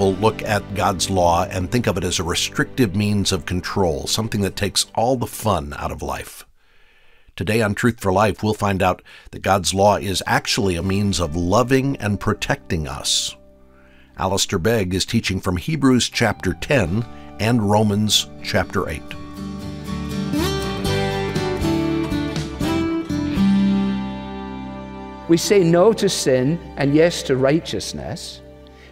people look at God's law and think of it as a restrictive means of control, something that takes all the fun out of life. Today on Truth for Life, we'll find out that God's law is actually a means of loving and protecting us. Alistair Begg is teaching from Hebrews chapter 10 and Romans chapter 8. We say no to sin and yes to righteousness,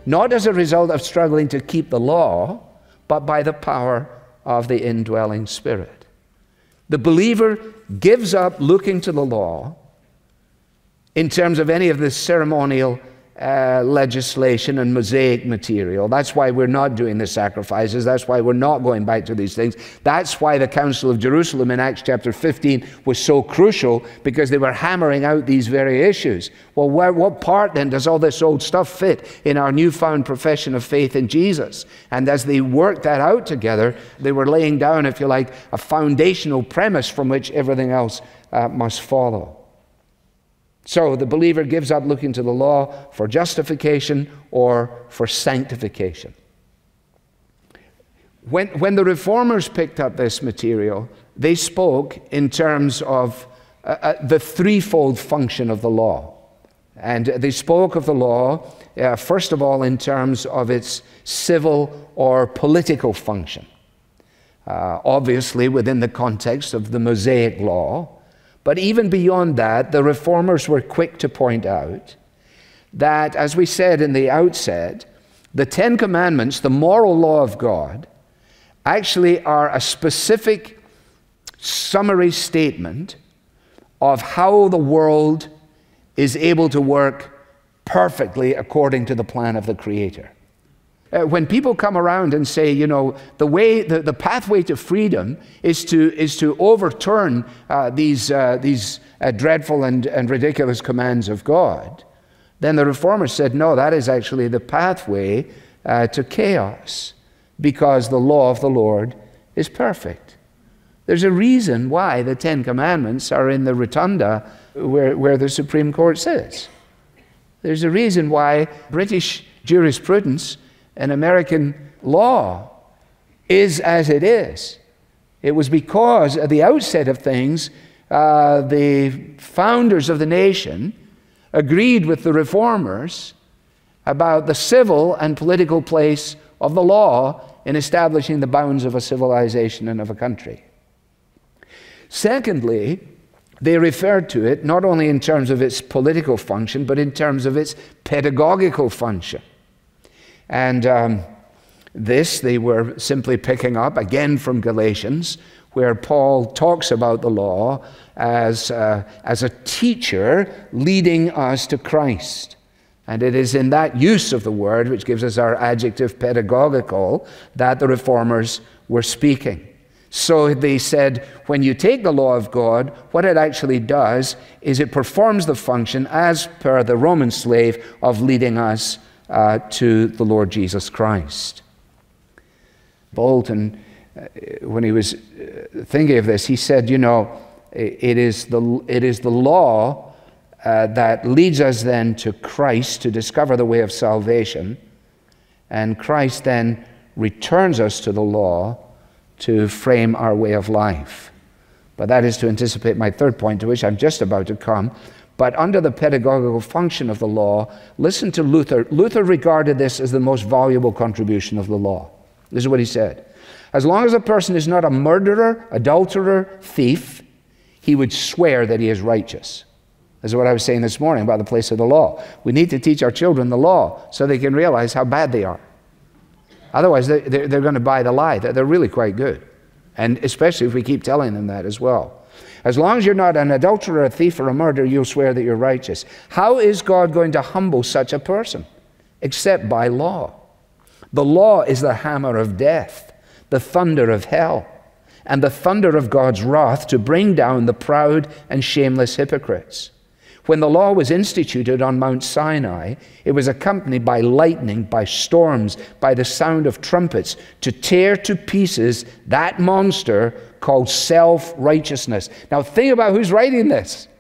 not as a result of struggling to keep the law, but by the power of the indwelling Spirit. The believer gives up looking to the law in terms of any of the ceremonial uh, legislation and Mosaic material. That's why we're not doing the sacrifices. That's why we're not going back to these things. That's why the Council of Jerusalem in Acts chapter 15 was so crucial because they were hammering out these very issues. Well, where, what part then does all this old stuff fit in our newfound profession of faith in Jesus? And as they worked that out together, they were laying down, if you like, a foundational premise from which everything else uh, must follow. So the believer gives up looking to the law for justification or for sanctification. When, when the reformers picked up this material, they spoke in terms of uh, uh, the threefold function of the law. And they spoke of the law, uh, first of all, in terms of its civil or political function. Uh, obviously, within the context of the Mosaic law, but even beyond that, the reformers were quick to point out that, as we said in the outset, the Ten Commandments, the moral law of God, actually are a specific summary statement of how the world is able to work perfectly according to the plan of the Creator. Uh, when people come around and say, you know, the way, the, the pathway to freedom is to, is to overturn uh, these, uh, these uh, dreadful and, and ridiculous commands of God, then the reformers said, no, that is actually the pathway uh, to chaos because the law of the Lord is perfect. There's a reason why the Ten Commandments are in the rotunda where, where the Supreme Court sits. There's a reason why British jurisprudence and American law is as it is. It was because at the outset of things, uh, the founders of the nation agreed with the reformers about the civil and political place of the law in establishing the bounds of a civilization and of a country. Secondly, they referred to it not only in terms of its political function, but in terms of its pedagogical function. And um, this they were simply picking up again from Galatians, where Paul talks about the law as, uh, as a teacher leading us to Christ. And it is in that use of the word, which gives us our adjective pedagogical, that the reformers were speaking. So they said, when you take the law of God, what it actually does is it performs the function, as per the Roman slave, of leading us uh, to the Lord Jesus Christ. Bolton, uh, when he was uh, thinking of this, he said, You know, it is the, it is the law uh, that leads us then to Christ to discover the way of salvation, and Christ then returns us to the law to frame our way of life. But that is to anticipate my third point, to which I'm just about to come. But under the pedagogical function of the law, listen to Luther. Luther regarded this as the most valuable contribution of the law. This is what he said. As long as a person is not a murderer, adulterer, thief, he would swear that he is righteous. This is what I was saying this morning about the place of the law. We need to teach our children the law so they can realize how bad they are. Otherwise, they're, going to buy the lie that they're really quite good. And especially if we keep telling them that as well. As long as you're not an adulterer, a thief, or a murderer, you'll swear that you're righteous. How is God going to humble such a person? Except by law. The law is the hammer of death, the thunder of hell, and the thunder of God's wrath to bring down the proud and shameless hypocrites. When the law was instituted on Mount Sinai, it was accompanied by lightning, by storms, by the sound of trumpets to tear to pieces that monster called self righteousness. Now, think about who's writing this.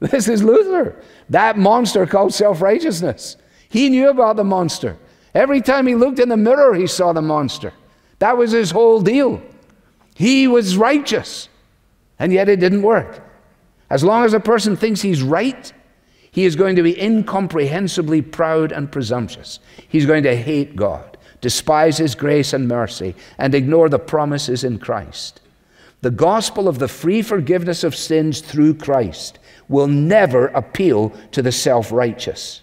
This is Luther, that monster called self righteousness. He knew about the monster. Every time he looked in the mirror, he saw the monster. That was his whole deal. He was righteous, and yet it didn't work. As long as a person thinks he's right, he is going to be incomprehensibly proud and presumptuous. He's going to hate God, despise His grace and mercy, and ignore the promises in Christ. The gospel of the free forgiveness of sins through Christ will never appeal to the self righteous.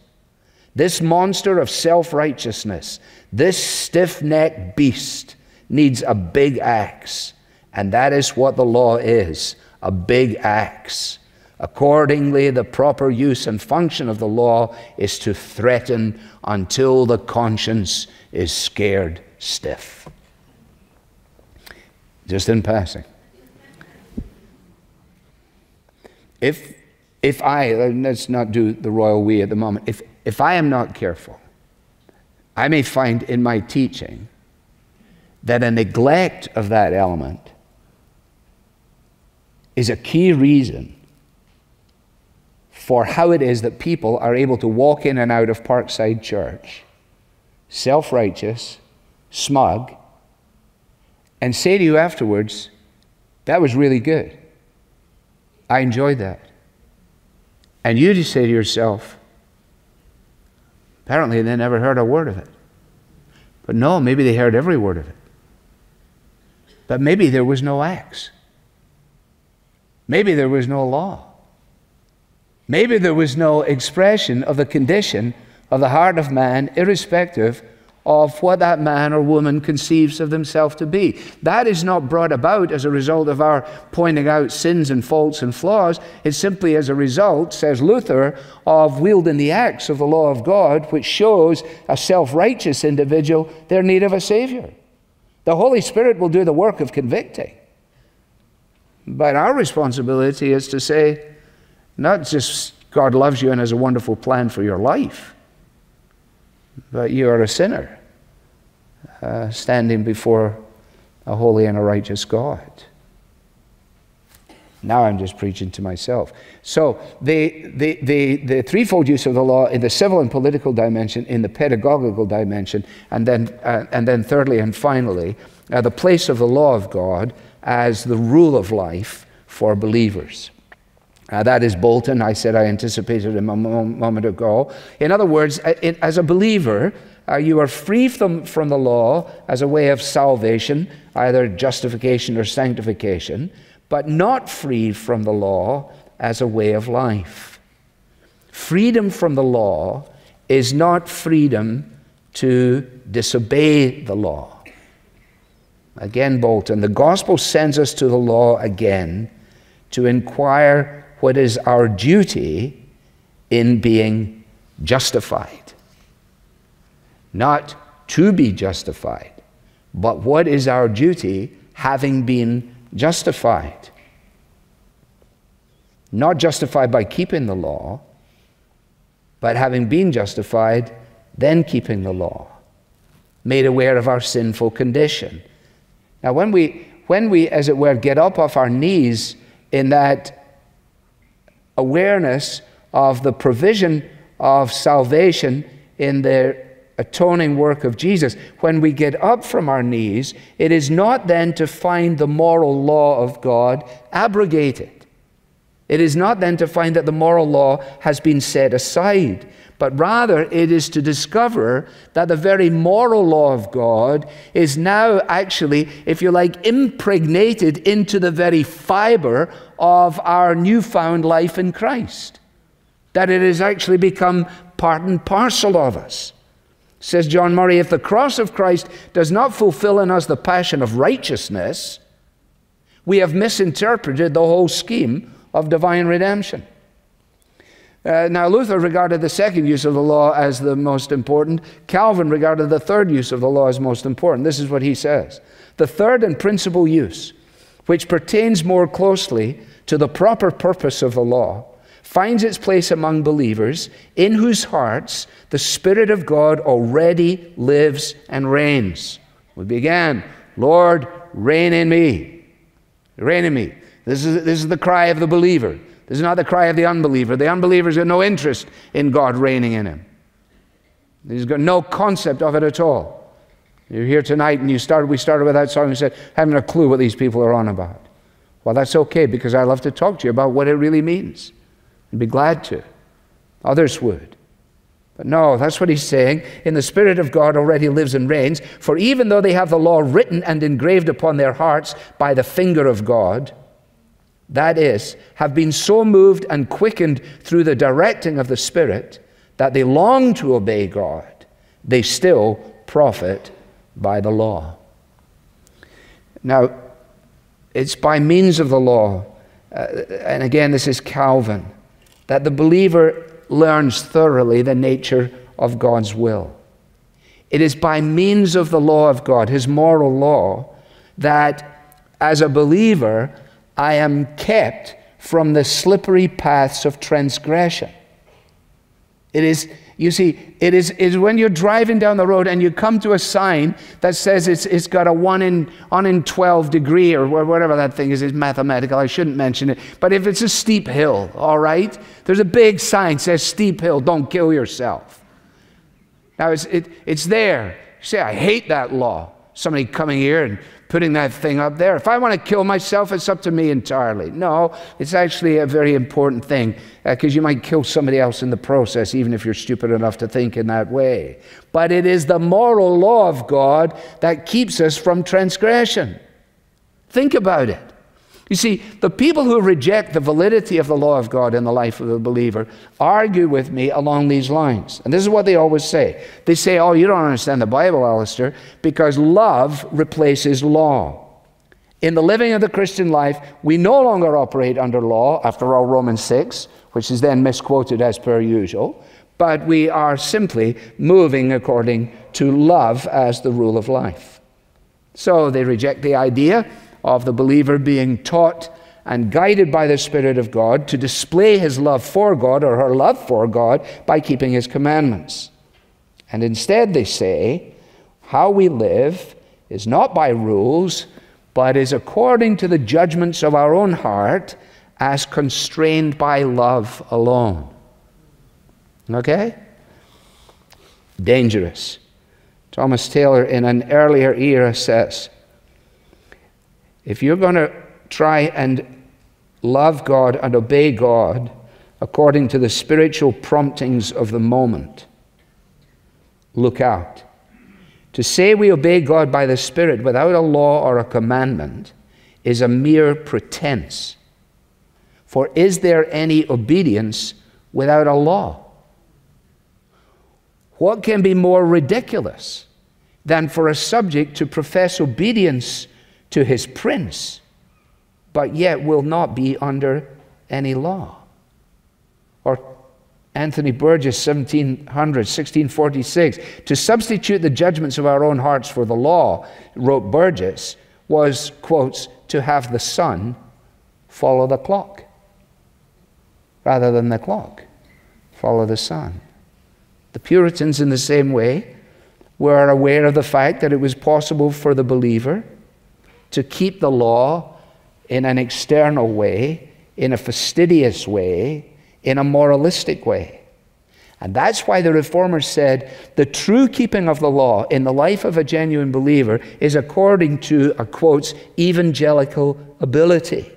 This monster of self righteousness, this stiff necked beast, needs a big axe. And that is what the law is a big axe. Accordingly, the proper use and function of the law is to threaten until the conscience is scared stiff. Just in passing. If, if I, let's not do the royal we at the moment, if, if I am not careful, I may find in my teaching that a neglect of that element is a key reason for how it is that people are able to walk in and out of Parkside Church, self righteous, smug, and say to you afterwards, That was really good. I enjoyed that. And you just say to yourself, Apparently, they never heard a word of it. But no, maybe they heard every word of it. But maybe there was no axe. Maybe there was no law. Maybe there was no expression of the condition of the heart of man, irrespective of what that man or woman conceives of themselves to be. That is not brought about as a result of our pointing out sins and faults and flaws. It's simply as a result, says Luther, of wielding the axe of the law of God, which shows a self righteous individual their need of a Savior. The Holy Spirit will do the work of convicting. But our responsibility is to say, not just God loves you and has a wonderful plan for your life, but you are a sinner uh, standing before a holy and a righteous God. Now I'm just preaching to myself. So, the, the, the, the threefold use of the law in the civil and political dimension, in the pedagogical dimension, and then, uh, and then thirdly and finally, uh, the place of the law of God as the rule of life for believers. Uh, that is Bolton. I said I anticipated him a moment ago. In other words, uh, it, as a believer, uh, you are free from, from the law as a way of salvation, either justification or sanctification, but not free from the law as a way of life. Freedom from the law is not freedom to disobey the law. Again, Bolton, the gospel sends us to the law again to inquire what is our duty in being justified. Not to be justified, but what is our duty having been justified? Not justified by keeping the law, but having been justified, then keeping the law, made aware of our sinful condition now, when we, when we, as it were, get up off our knees in that awareness of the provision of salvation in the atoning work of Jesus, when we get up from our knees, it is not then to find the moral law of God abrogated. It is not then to find that the moral law has been set aside but rather it is to discover that the very moral law of God is now actually, if you like, impregnated into the very fiber of our newfound life in Christ. That it has actually become part and parcel of us. Says John Murray, if the cross of Christ does not fulfill in us the passion of righteousness, we have misinterpreted the whole scheme of divine redemption. Uh, now, Luther regarded the second use of the law as the most important. Calvin regarded the third use of the law as most important. This is what he says The third and principal use, which pertains more closely to the proper purpose of the law, finds its place among believers in whose hearts the Spirit of God already lives and reigns. We began, Lord, reign in me. Reign in me. This is, this is the cry of the believer. This is not the cry of the unbeliever. The unbeliever's got no interest in God reigning in him. He's got no concept of it at all. You're here tonight and you started, we started with that song and said, having a clue what these people are on about. Well, that's okay because I love to talk to you about what it really means. I'd be glad to. Others would. But no, that's what he's saying. In the Spirit of God already lives and reigns. For even though they have the law written and engraved upon their hearts by the finger of God, that is, have been so moved and quickened through the directing of the Spirit that they long to obey God, they still profit by the law. Now, it's by means of the law, uh, and again, this is Calvin, that the believer learns thoroughly the nature of God's will. It is by means of the law of God, his moral law, that as a believer, I am kept from the slippery paths of transgression. It is, you see, it is, is when you're driving down the road and you come to a sign that says it's, it's got a 1 in, 1 in 12 degree or whatever that thing is, it's mathematical. I shouldn't mention it. But if it's a steep hill, all right, there's a big sign says steep hill, don't kill yourself. Now, it's, it, it's there. You say, I hate that law. Somebody coming here and putting that thing up there. If I want to kill myself, it's up to me entirely. No, it's actually a very important thing because uh, you might kill somebody else in the process, even if you're stupid enough to think in that way. But it is the moral law of God that keeps us from transgression. Think about it. You see, the people who reject the validity of the law of God in the life of the believer argue with me along these lines. And this is what they always say. They say, Oh, you don't understand the Bible, Alistair, because love replaces law. In the living of the Christian life, we no longer operate under law, after all, Romans 6, which is then misquoted as per usual, but we are simply moving according to love as the rule of life. So they reject the idea of the believer being taught and guided by the Spirit of God to display his love for God or her love for God by keeping his commandments. And instead, they say, how we live is not by rules, but is according to the judgments of our own heart as constrained by love alone. Okay? Dangerous. Thomas Taylor, in an earlier era, says, if you're going to try and love God and obey God according to the spiritual promptings of the moment, look out. To say we obey God by the Spirit without a law or a commandment is a mere pretense. For is there any obedience without a law? What can be more ridiculous than for a subject to profess obedience to his prince, but yet will not be under any law. Or Anthony Burgess, 1700, 1646, to substitute the judgments of our own hearts for the law, wrote Burgess, was, quotes, to have the sun follow the clock rather than the clock follow the sun. The Puritans, in the same way, were aware of the fact that it was possible for the believer to keep the law in an external way, in a fastidious way, in a moralistic way. And that's why the reformers said the true keeping of the law in the life of a genuine believer is according to, a quotes, evangelical ability.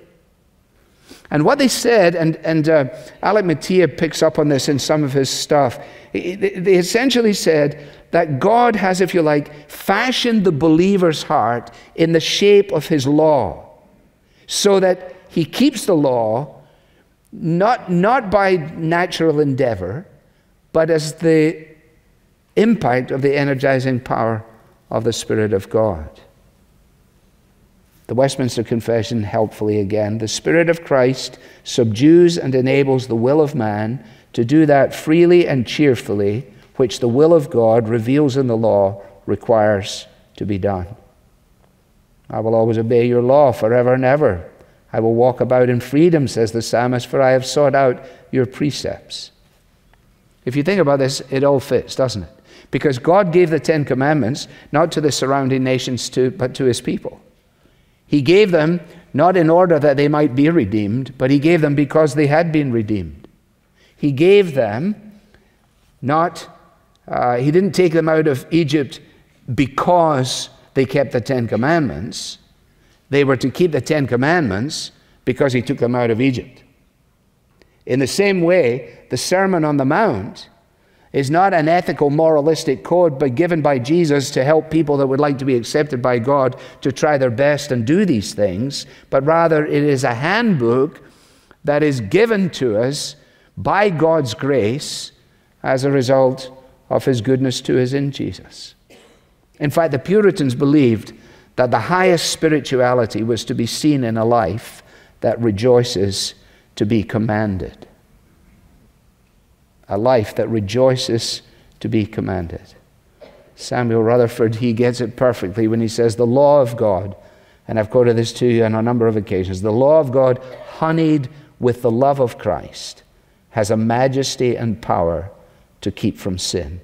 And what they said, and, and uh, Alec Motyer picks up on this in some of his stuff, they essentially said that God has, if you like, fashioned the believer's heart in the shape of his law, so that he keeps the law not, not by natural endeavor, but as the impact of the energizing power of the Spirit of God. The Westminster Confession, helpfully again, the Spirit of Christ subdues and enables the will of man to do that freely and cheerfully which the will of God reveals in the law requires to be done. I will always obey your law forever and ever. I will walk about in freedom, says the psalmist, for I have sought out your precepts. If you think about this, it all fits, doesn't it? Because God gave the Ten Commandments not to the surrounding nations, to, but to his people. He gave them not in order that they might be redeemed, but He gave them because they had been redeemed. He gave them not Uh, he didn't take them out of Egypt because they kept the Ten Commandments. They were to keep the Ten Commandments because he took them out of Egypt. In the same way, the Sermon on the Mount is not an ethical, moralistic code, but given by Jesus to help people that would like to be accepted by God to try their best and do these things, but rather it is a handbook that is given to us by God's grace as a result of his goodness to us in Jesus. In fact, the Puritans believed that the highest spirituality was to be seen in a life that rejoices to be commanded. A life that rejoices to be commanded. Samuel Rutherford, he gets it perfectly when he says, The law of God, and I've quoted this to you on a number of occasions, the law of God, honeyed with the love of Christ, has a majesty and power to keep from sin.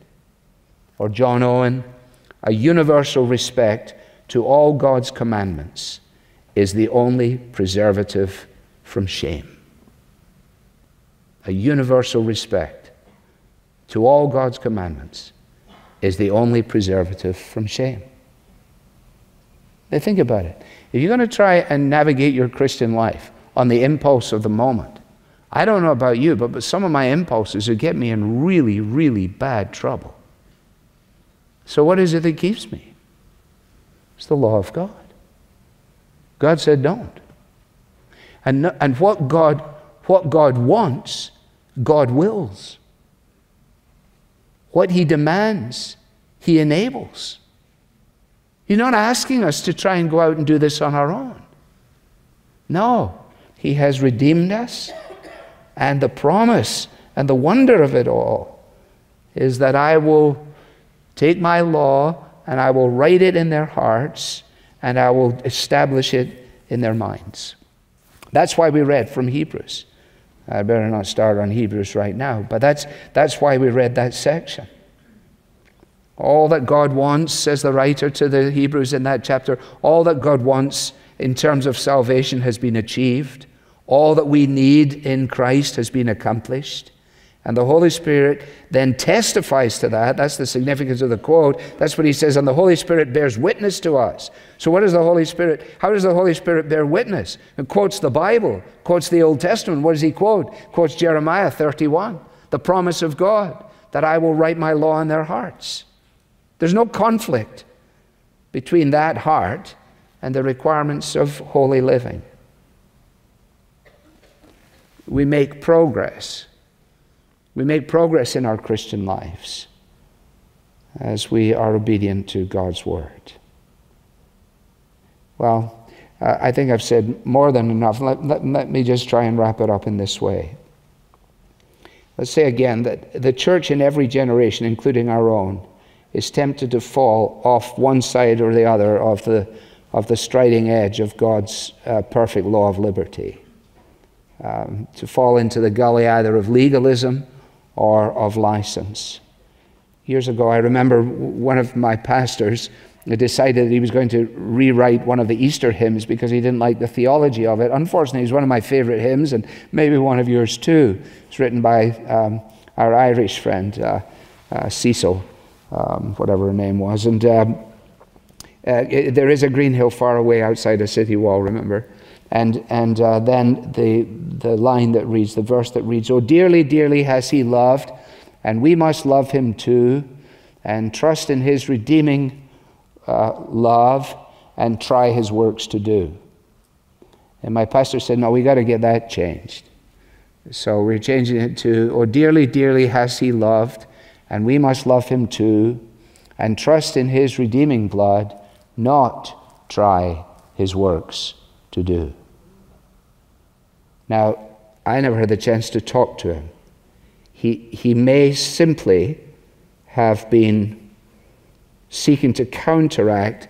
Or John Owen, a universal respect to all God's commandments is the only preservative from shame. A universal respect to all God's commandments is the only preservative from shame. Now think about it. If you're going to try and navigate your Christian life on the impulse of the moment, I don't know about you, but, but some of my impulses would get me in really, really bad trouble. So, what is it that keeps me? It's the law of God. God said, don't. And, and what, God, what God wants, God wills. What He demands, He enables. He's not asking us to try and go out and do this on our own. No, He has redeemed us. And the promise and the wonder of it all is that I will take my law and I will write it in their hearts and I will establish it in their minds. That's why we read from Hebrews. I better not start on Hebrews right now, but that's, that's why we read that section. All that God wants, says the writer to the Hebrews in that chapter, all that God wants in terms of salvation has been achieved. All that we need in Christ has been accomplished. And the Holy Spirit then testifies to that. That's the significance of the quote. That's what he says. And the Holy Spirit bears witness to us. So, what does the Holy Spirit, how does the Holy Spirit bear witness? It quotes the Bible, quotes the Old Testament. What does he quote? Quotes Jeremiah 31, the promise of God that I will write my law in their hearts. There's no conflict between that heart and the requirements of holy living. We make progress we make progress in our Christian lives as we are obedient to God's word. Well, I think I've said more than enough. Let, let, let, me just try and wrap it up in this way. Let's say again that the church in every generation, including our own, is tempted to fall off one side or the other of the, of the striding edge of God's uh, perfect law of liberty. Um, to fall into the gully either of legalism or of license. Years ago, I remember one of my pastors decided that he was going to rewrite one of the Easter hymns because he didn't like the theology of it. Unfortunately, it's one of my favorite hymns, and maybe one of yours too. It's written by um, our Irish friend, uh, uh, Cecil, um, whatever her name was. And um, uh, it, there is a green hill far away outside a city wall, remember? And, and uh, then the, the line that reads, the verse that reads, Oh, dearly, dearly has he loved, and we must love him too, and trust in his redeeming uh, love, and try his works to do. And my pastor said, No, we got to get that changed. So we're changing it to, Oh, dearly, dearly has he loved, and we must love him too, and trust in his redeeming blood, not try his works to do. Now, I never had the chance to talk to him. He, he may simply have been seeking to counteract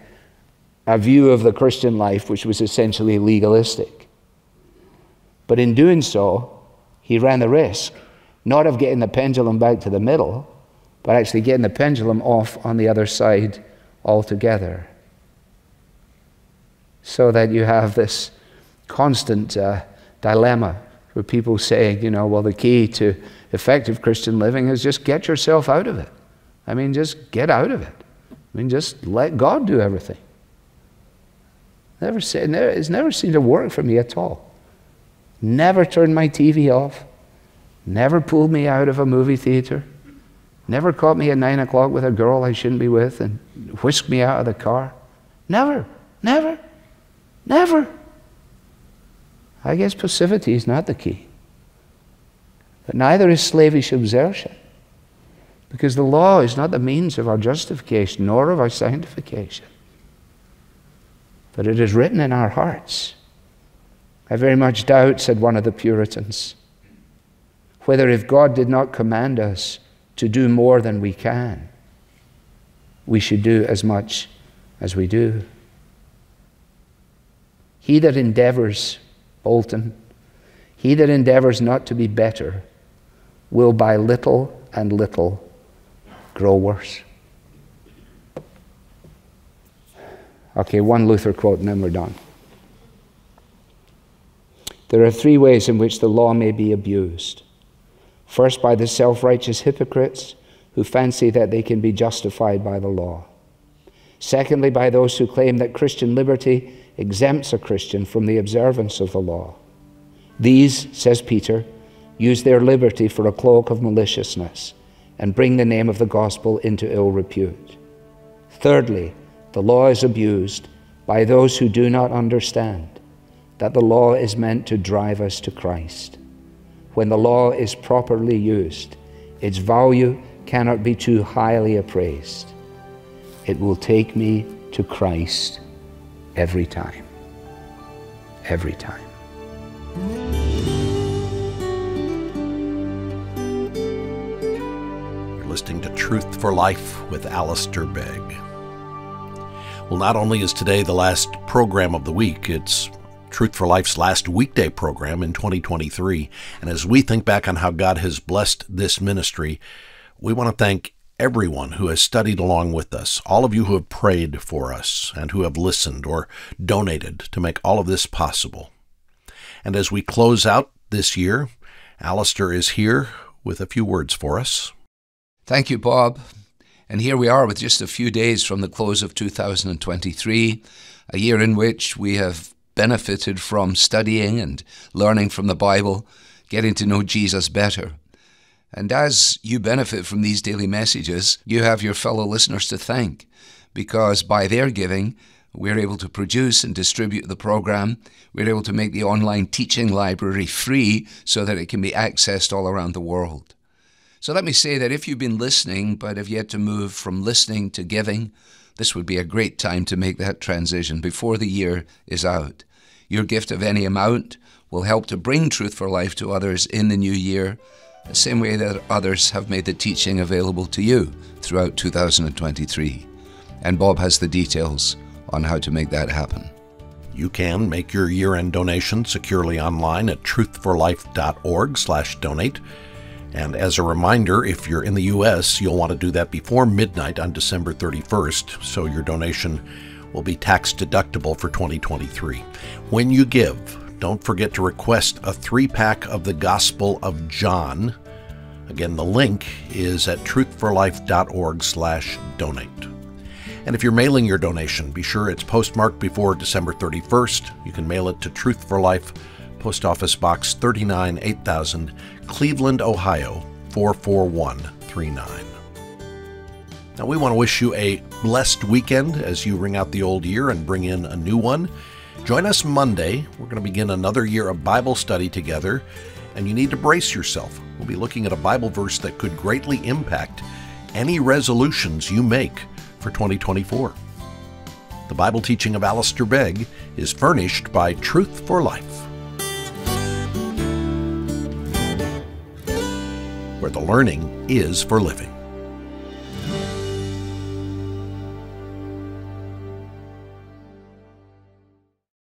a view of the Christian life which was essentially legalistic. But in doing so, he ran the risk not of getting the pendulum back to the middle, but actually getting the pendulum off on the other side altogether so that you have this constant uh, dilemma where people say, you know, well, the key to effective Christian living is just get yourself out of it. I mean, just get out of it. I mean, just let God do everything. Never, never, it's never seemed to work for me at all. Never turned my TV off. Never pulled me out of a movie theater. Never caught me at nine o'clock with a girl I shouldn't be with and whisked me out of the car. Never, never, never. I guess passivity is not the key. But neither is slavish exertion. Because the law is not the means of our justification nor of our sanctification. But it is written in our hearts. I very much doubt, said one of the Puritans, whether if God did not command us to do more than we can, we should do as much as we do. He that endeavors, Bolton, he that endeavors not to be better will by little and little grow worse. Okay, one Luther quote and then we're done. There are three ways in which the law may be abused. First, by the self righteous hypocrites who fancy that they can be justified by the law. Secondly, by those who claim that Christian liberty exempts a Christian from the observance of the law. These, says Peter, use their liberty for a cloak of maliciousness and bring the name of the gospel into ill repute. Thirdly, the law is abused by those who do not understand that the law is meant to drive us to Christ. When the law is properly used, its value cannot be too highly appraised. It will take me to Christ every time. Every time. You're listening to Truth for Life with Alistair Begg. Well, not only is today the last program of the week, it's Truth for Life's last weekday program in 2023. And as we think back on how God has blessed this ministry, we want to thank everyone who has studied along with us, all of you who have prayed for us and who have listened or donated to make all of this possible. And as we close out this year, Alistair is here with a few words for us. Thank you, Bob. And here we are with just a few days from the close of 2023, a year in which we have benefited from studying and learning from the Bible, getting to know Jesus better. And as you benefit from these daily messages, you have your fellow listeners to thank because by their giving, we're able to produce and distribute the program. We're able to make the online teaching library free so that it can be accessed all around the world. So let me say that if you've been listening but have yet to move from listening to giving, this would be a great time to make that transition before the year is out. Your gift of any amount will help to bring Truth for Life to others in the new year, the same way that others have made the teaching available to you throughout 2023. And Bob has the details on how to make that happen. You can make your year-end donation securely online at truthforlife.org/donate. And as a reminder, if you're in the US, you'll want to do that before midnight on December 31st, so your donation will be tax deductible for 2023. When you give, don't forget to request a three pack of the Gospel of John. Again, the link is at truthforlife.org/donate. And if you're mailing your donation, be sure it's postmarked before December 31st. You can mail it to Truth for Life, Post Office Box 39 8000, Cleveland, Ohio 44139. Now, we want to wish you a blessed weekend as you ring out the old year and bring in a new one. Join us Monday. We're going to begin another year of Bible study together, and you need to brace yourself. We'll be looking at a Bible verse that could greatly impact any resolutions you make for 2024. The Bible teaching of Alistair Begg is furnished by Truth for Life. where the learning is for living.